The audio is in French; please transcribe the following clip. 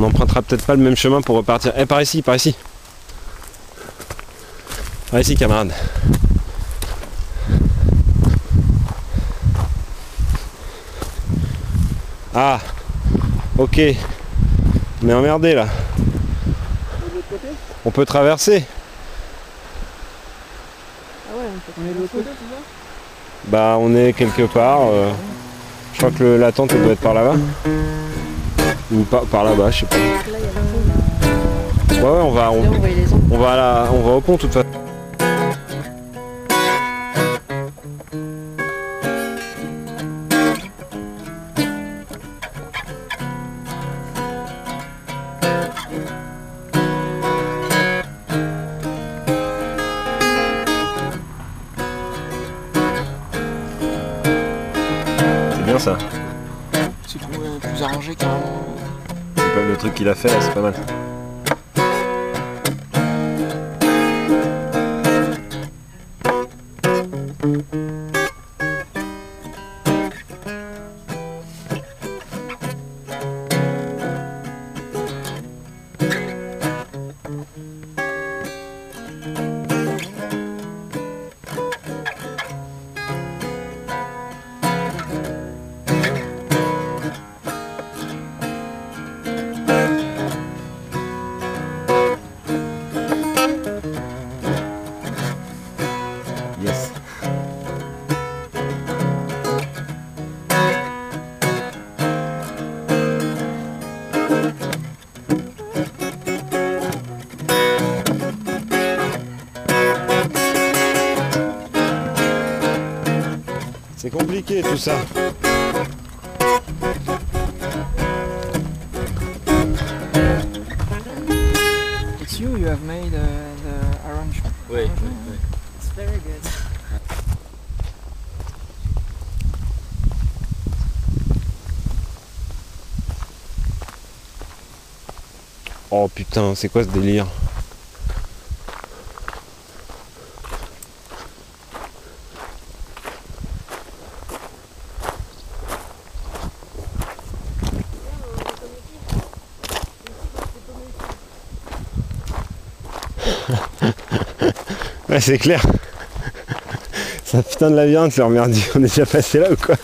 On n'empruntera peut-être pas le même chemin pour repartir. Eh, par ici, par ici. Par ici, camarade. Ah, ok. On est emmerdé là. On peut traverser. Ah ouais, on est de l'autre côté, c'est ça? Bah, on est quelque part. euh, je crois que le- la tente doit être par là-bas. Ou par, par là-bas, je sais pas. Là, il y a le pont. Ouais, ouais, on va, Là, on, on on va, à la- on va au pont de toute façon. C'est bien ça. C'est tout euh, plus arrangé carrément. C'est pas le truc qu'il a fait là, c'est pas mal. Yes. C'est compliqué tout ça. It's you, you have made uh, the arrangement. Oui. It's very good. Oh putain, c'est quoi ce délire? Ouais, c'est clair. Un putain de labyrinthe, leur merde. On est déjà passé là ou quoi?